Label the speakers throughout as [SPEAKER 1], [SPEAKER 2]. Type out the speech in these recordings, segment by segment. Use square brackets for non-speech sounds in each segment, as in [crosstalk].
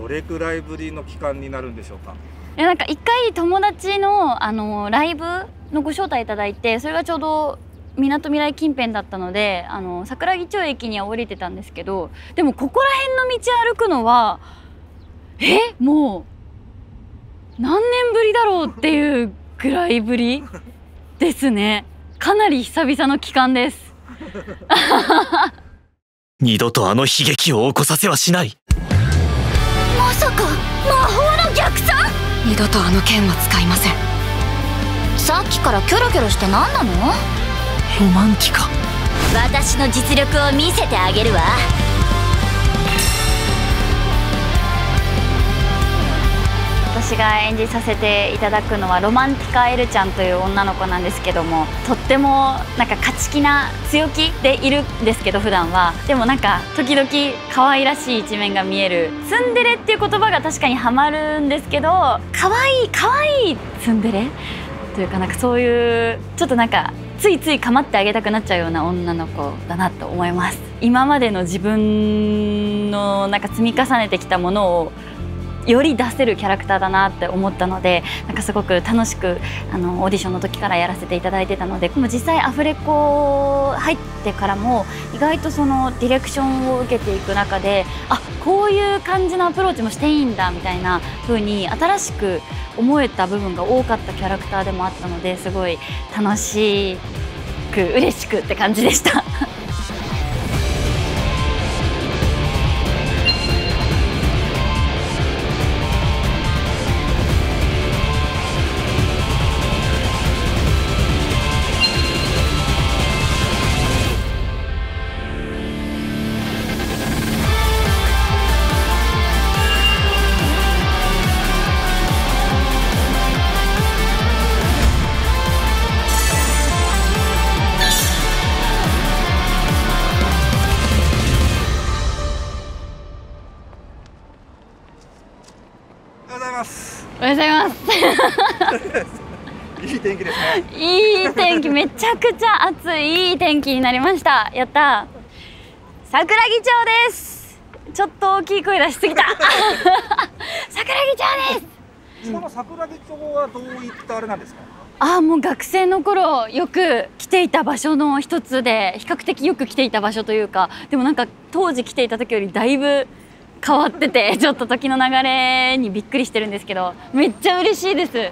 [SPEAKER 1] どれくらいぶりの期間になるんでしょうか？
[SPEAKER 2] いやなんか一回友達のあのライブのご招待いただいてそれがちょうどみなとみらい近辺だったのであの桜木町駅には降りてたんですけどでもここら辺の道歩くのはえ？もう何年ぶりだろうっていうぐらいぶりですね。かなり久々の期間です。
[SPEAKER 3] 二度とあの悲劇を起こさせはしない
[SPEAKER 4] まさか魔法の逆算？二度とあの剣は使いません。さっきからキョロキョロして何なの？
[SPEAKER 3] ロマンティカ
[SPEAKER 4] 私の実力を見せてあげるわ
[SPEAKER 2] 私が演じさせていただくのはロマンティカエルちゃんという女の子なんですけどもとってもなんか勝ち気な強気でいるんですけど普段は。でもなんか時々可愛らしい一面が見えるツンデレっていう言葉が確かにハマるんですけど可愛い可愛いツンデレ？というかなんかそういうちょっとなんかついつい構ってあげたくなっちゃうような女の子だなと思います。今までの自分のなんか積み重ねてきたものをより出せるキャラクターだなって思ったのでなんかすごく楽しくあのオーディションの時からやらせていただいてたのででも実際アフレコ入ってからも意外とそのディレクションを受けていく中であこういう感じのアプローチもしていいんだみたいな風に新しく思えた部分が多かったキャラクターでもあったのですごい楽しく嬉しくって感じでした。[laughs]
[SPEAKER 1] い
[SPEAKER 2] い
[SPEAKER 1] 天気ですね。
[SPEAKER 2] いい天気めちゃくちゃ暑いいい天気になりました。やった桜木町です。ちょっと大きい声出しすぎた。[laughs] 桜木町です。
[SPEAKER 1] この桜木町はどういったあれなんですか？
[SPEAKER 2] ああもう学生の頃よく来ていた場所の一つで比較的よく来ていた場所というかでもなんか当時来ていた時よりだいぶ変わっててちょっと時の流れにびっくりしてるんですけどめっちゃ嬉しいです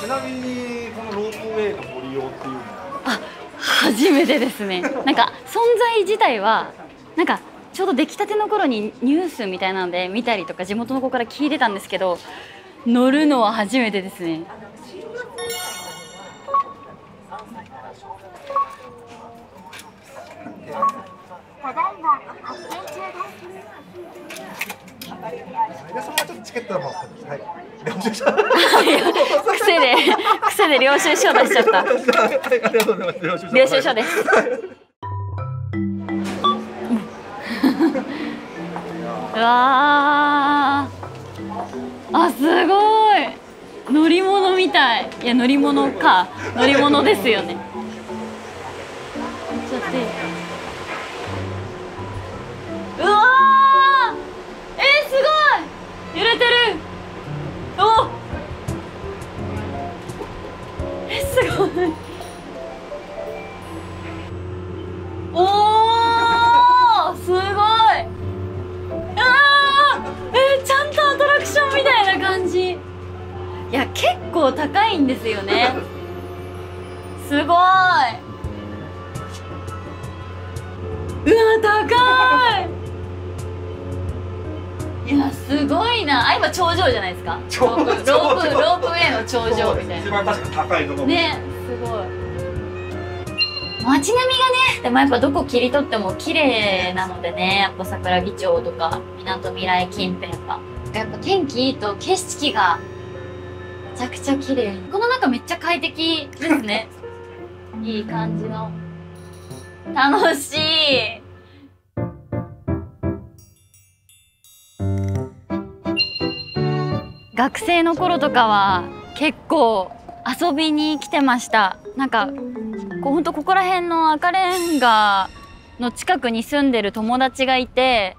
[SPEAKER 1] ちなみにこのロープウェイのご利用っていうのは？
[SPEAKER 2] 初めてですね。なんか存在自体はなんかちょうど出来たての頃にニュースみたいなので見たりとか地元の子から聞いてたんですけど乗るのは初めてですね。
[SPEAKER 1] 皆様はちょっとチケットの方はい。領収書
[SPEAKER 2] 癖で癖で領収書出しちゃった。[laughs]
[SPEAKER 1] はい。ありがとうございます。領収書。
[SPEAKER 2] ですわー。あすごい。乗り物みたい。いや乗り物か。乗り物ですよね。構高いんですよね。すごい。うわ高い。いやすごいな。あ今頂上じゃないですか？
[SPEAKER 1] 頂上
[SPEAKER 2] ロープロープロープウェイの頂上みたいな。
[SPEAKER 1] 一番確かに高いところ。
[SPEAKER 2] ねすごい。街並みがねでもやっぱどこ切り取っても綺麗なのでねやっぱ桜木町とかみなとみらい近辺は。やっぱ天気いいと景色がめちゃくちゃ綺麗。この中めっちゃ快適ですね。[laughs] いい感じの。楽しい。学生の頃とかは結構遊びに来てました。なんかこうほんとここら辺の赤レンガの近くに住んでる友達がいて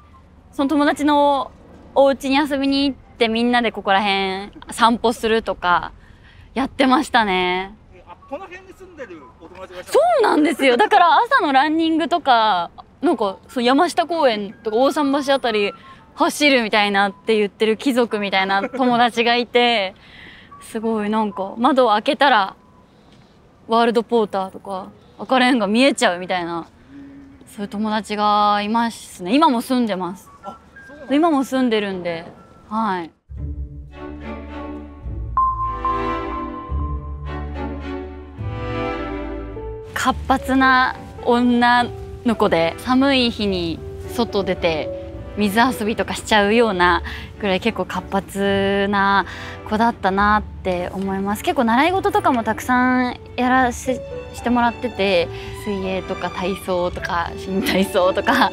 [SPEAKER 2] その友達のお家に遊びに行ってみんなでここら辺散歩するとかやってましたね。
[SPEAKER 1] あこの辺に住んでるお友達が
[SPEAKER 2] そうなんですよ。だから朝のランニングとかなんかそう山下公園とか大桟橋あたり走るみたいなって言ってる貴族みたいな友達がいてすごいなんか窓を開けたらワールドポーターとか赤レンガ見えちゃうみたいなそういう友達がいますね。今も住んでます。今も住んでるんではい。活発な女の子で寒い日に外出て水遊びとかしちゃうようなぐらい結構活発な子だったなって思います結構習い事とかもたくさんやらせしてもらってて水泳とか体操とか新体操とか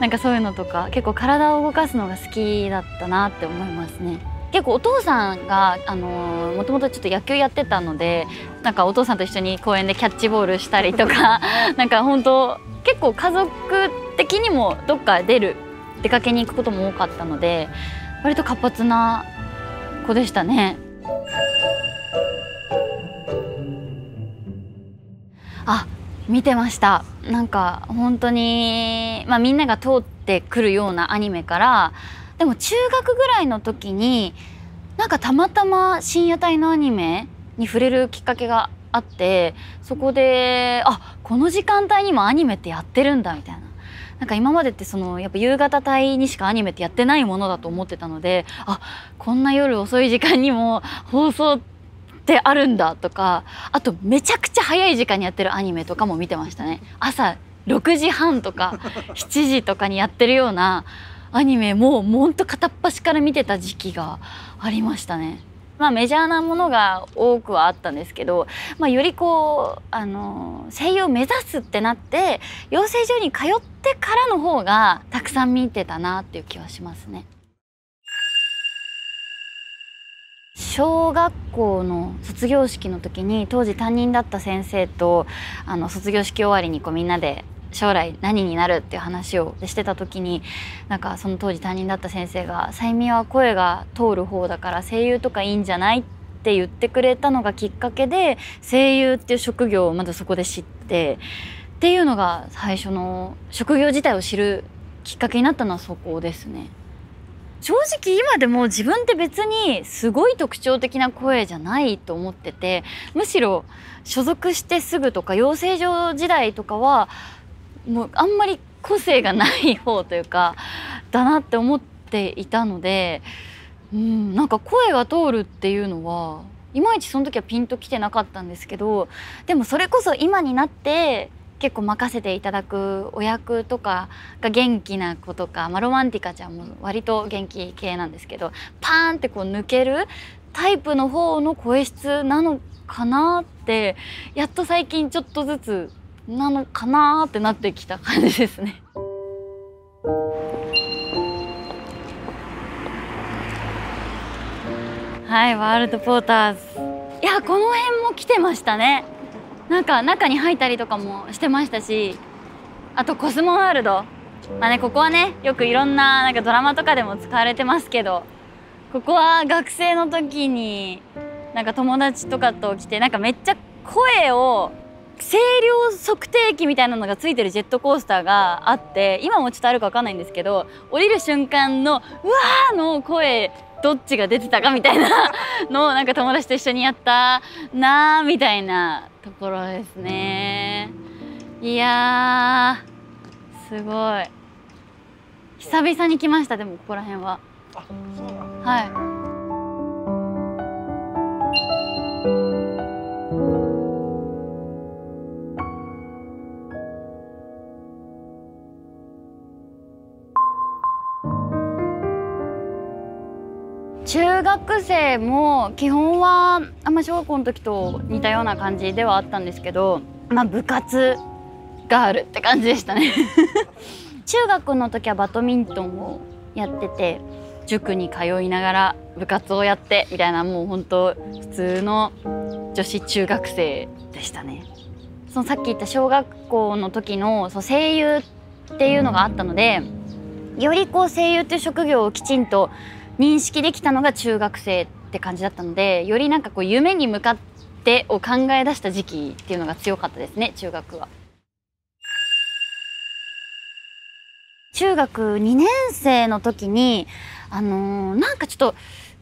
[SPEAKER 2] なんかそういうのとか結構体を動かすのが好きだったなって思いますね。結構お父さんがあのもともとちょっと野球やってたのでなんかお父さんと一緒に公園でキャッチボールしたりとか [laughs] なんか本当結構家族的にもどっか出る出かけに行くことも多かったので割と活発な子でしたね。あ見てましたなんか本当にまあみんなが通ってくるようなアニメからでも中学ぐらいの時になんかたまたま深夜帯のアニメに触れるきっかけがあってそこであこの時間帯にもアニメってやってるんだみたいな。なんか今までってそのやっぱ夕方帯にしかアニメってやってないものだと思ってたのであこんな夜遅い時間にも放送ってあるんだとかあとめちゃくちゃ早い時間にやってるアニメとかも見てましたね朝6時半とか [laughs] 7時とかにやってるようなアニメももうほんと片っ端から見てた時期がありましたね。まあ、メジャーなものが多くはあったんですけど、まあ、よりこうあの声優を目指すってなって養成所に通ってからの方がたくさん見てたなっていう気はしますね。小学校の卒業式の時に当時担任だった先生とあの卒業式終わりにこうみんなで将来何になるっていう話をしてた時になんかその当時担任だった先生が「催眠は声が通る方だから声優とかいいんじゃない?」って言ってくれたのがきっかけで声優っていう職業をまずそこで知ってっていうのが最初の職業自体を知るきっかけになったのはそこですね。正直今でも自分って別にすごい特徴的な声じゃないと思っててむしろ所属してすぐとか養成所時代とかはもうあんまり個性がない方というかだなって思っていたので、うん、なんか声が通るっていうのはいまいちその時はピンときてなかったんですけどでもそれこそ今になって結構任せていただくお役とかが元気な子とか、まあ、ロマンティカちゃんも割と元気系なんですけどパーンってこう抜けるタイプの方の声質なのかなってやっと最近ちょっとずつなのかなってなってきた感じですね。はいワールドポーターズ。いやこの辺も来てましたね。なんか中に入ったりとかもしてましたしあとコスモワールド。まあねここはねよくいろんななんかドラマとかでも使われてますけどここは学生の時になんか友達とかと来てなんかめっちゃ声を声量測定器みたいなのがついてるジェットコースターがあって今もちょっとあるか分かんないんですけど降りる瞬間の「うわー!」の声どっちが出てたかみたいなのをなんか友達と一緒にやったなーみたいなところですね。いやーすごい。久々に来ましたでもここら辺は。
[SPEAKER 1] あそうなんだ。
[SPEAKER 2] はい中学生も基本はあんま小学校の時と似たような感じではあったんですけどまあ部活ガールって感じでしたね [laughs] 中学の時はバドミントンをやってて塾に通いながら部活をやってみたいなもう本当普通の女子中学生でしたね。そのさっき言った小学校の時のそう声優っていうのがあったのでよりこう声優っていう職業をきちんと認識できたのが中学生って感じだったのでよりなんかこう夢に向かってを考え出した時期っていうのが強かったですね中学は。中学2年生の時にあのー、なんかちょっと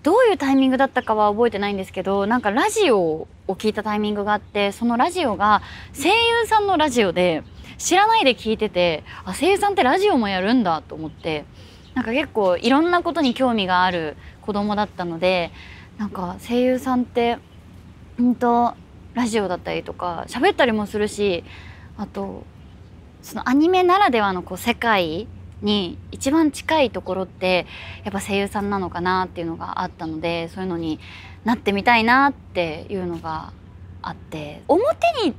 [SPEAKER 2] どういうタイミングだったかは覚えてないんですけどなんかラジオを聞いたタイミングがあってそのラジオが声優さんのラジオで知らないで聞いててあ声優さんってラジオもやるんだと思ってなんか結構いろんなことに興味がある子供だったのでなんか声優さんって本当ラジオだったりとか喋ったりもするしあとそのアニメならではのこう世界に一番近いところってやっぱ声優さんなのかなっていうのがあったのでそういうのになってみたいなっていうのがあって表に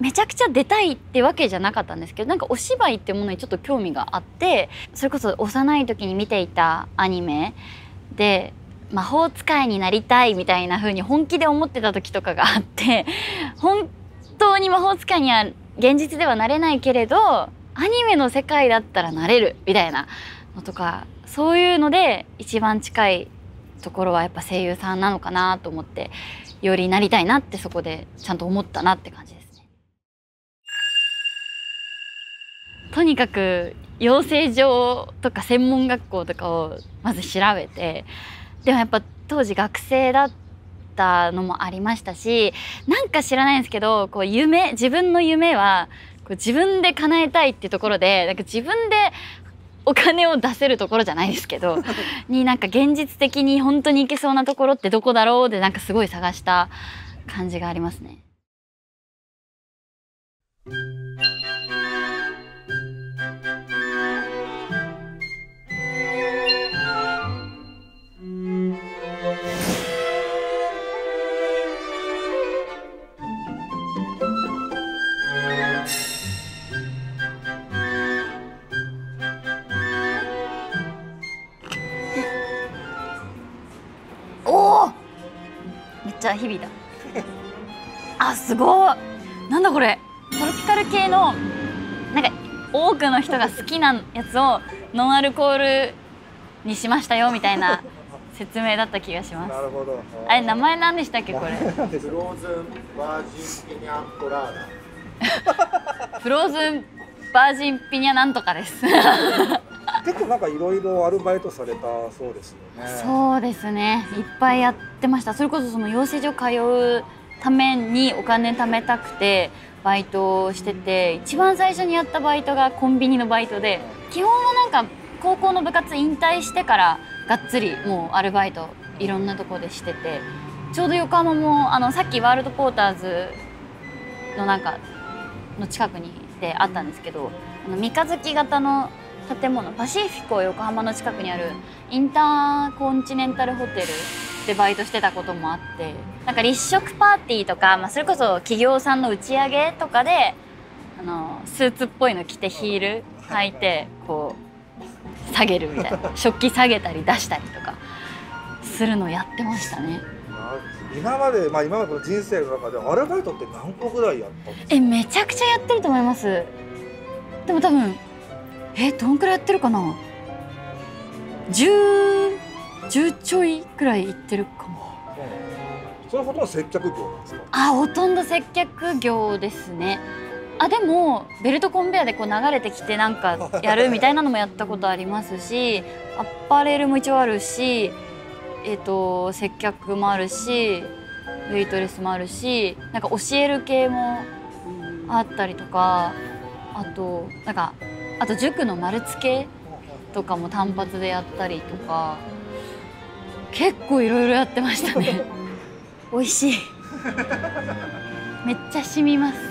[SPEAKER 2] めちゃくちゃ出たいってわけじゃなかったんですけどなんかお芝居ってものにちょっと興味があってそれこそ幼い時に見ていたアニメで魔法使いになりたいみたいな風に本気で思ってた時とかがあって [laughs] 本当に魔法使いには現実ではなれないけれどアニメの世界だったらなれるみたいなのとかそういうので一番近いところはやっぱ声優さんなのかなと思ってよりなりたいなってそこでちゃんと思ったなって感じですね。とにかく養成所とか専門学校とかをまず調べてでもやっぱ当時学生だったのもありましたしなんか知らないんですけどこう夢自分の夢はこう自分で叶えたいっていうところでなんか自分でお金を出せるところじゃないですけど [laughs] になんか現実的に本当に行けそうなところってどこだろうでなんかすごい探した感じがありますね。ちゃ響いたあすごいなんだこれトロピカル系のなんか多くの人が好きなやつをノンアルコールにしましたよみたいな [laughs] 説明だった気がします。
[SPEAKER 1] なるほど。
[SPEAKER 2] あれ名前何でしたっけこれ？フ
[SPEAKER 1] ローズンバージンピニャコラー
[SPEAKER 2] ダ。[laughs] フローズンバージンピニャなんとかです。
[SPEAKER 1] 結構なんかいろいろアルバイトされたそうですよね。
[SPEAKER 2] そうですね。いっぱいやってました。それこそその養成所通うためにお金貯めたくてバイトをしてて、一番最初にやったバイトがコンビニのバイトで、基本はなんか高校の部活引退してからがっつりもうアルバイトいろんなとこでしてて、ちょうど横浜もあのさっきワールドポーターズのなんかの近くにであったんですけど、あの三日月型の建物パシフィコ横浜の近くにあるインターコンチネンタルホテルでバイトしてたこともあってなんか立食パーティーとか、まあ、それこそ企業さんの打ち上げとかであのスーツっぽいの着てヒール履いてこう下げるみたいな。[laughs] 食器下げたり出したりとかするのやってましたね。
[SPEAKER 1] 今まで、まあ、今までの人生の中でアルバイトって何個ぐらいやったんですか？
[SPEAKER 2] えめちゃくちゃやってると思います。でも多分えどんくらいやってるかな？10 10ちょいくらいいってるかも。
[SPEAKER 1] それほとんど接客業なんですか？
[SPEAKER 2] あほとんど接客業ですね。あでもベルトコンベヤでこう流れてきてなんかやるみたいなのもやったことありますしアパレルも一応あるしえっ、ー、と接客もあるしウェイトレスもあるしなんか教える系もあったりとかあとなんかあと塾の丸付けとかも単発でやったりとか結構いろいろやってましたね。[laughs] 美味しい。めっちゃ染みます